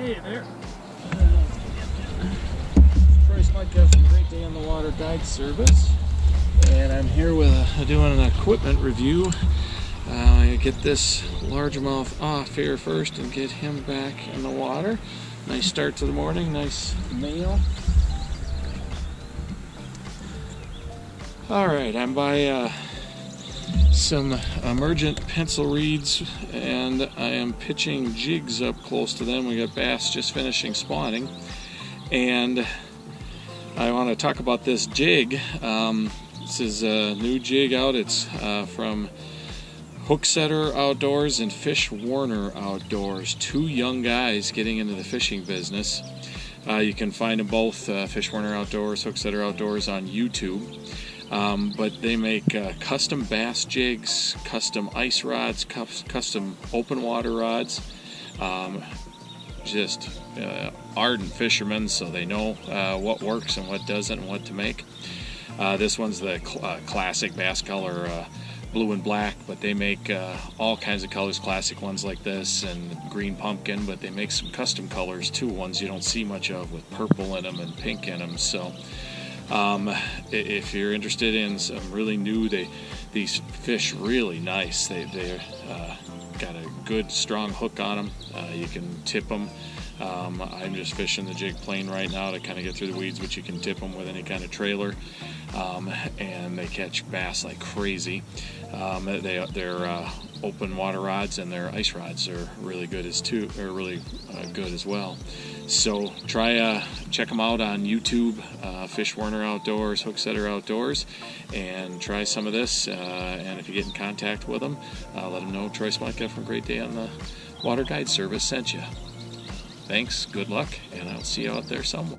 Hey there. Troy Smutka from Great Day on the Water Guide Service. And I'm here with uh, doing an equipment review. Uh, get this largemouth off here first and get him back in the water. Nice start to the morning, nice meal. All right, I'm by uh, some emergent pencil reeds and I am pitching jigs up close to them. We got bass just finishing spawning and I want to talk about this jig. Um, this is a new jig out. It's uh, from Hooksetter Outdoors and Fish Werner Outdoors. Two young guys getting into the fishing business. Uh, you can find them both, uh, Fish Werner Outdoors, Hooksetter Outdoors on YouTube. Um, but they make uh, custom bass jigs, custom ice rods, custom open water rods. Um, just uh, ardent fishermen, so they know uh, what works and what doesn't and what to make. Uh, this one's the cl uh, classic bass color uh, blue and black, but they make all kinds of colors, classic ones like this and green pumpkin, but they make some custom colors too, ones you don't see much of with purple in them and pink in them. So um, if you're interested in some really new, they these fish really nice. They they uh, got a good strong hook on them. Uh, you can tip them. Um, I'm just fishing the jig plain right now to kind of get through the weeds, but you can tip them with any kind of trailer, um, and they catch bass like crazy. Um, they they're uh, open water rods and their ice rods are really good as too are really uh, good as well. So try uh, check them out on YouTube, uh, Fish Werner Outdoors, Hooksetter Outdoors, and try some of this. Uh, and if you get in contact with them, uh, let them know Troy Smutka from Great Day on the Water Guide Service sent you. Thanks, good luck, and I'll see you out there somewhere.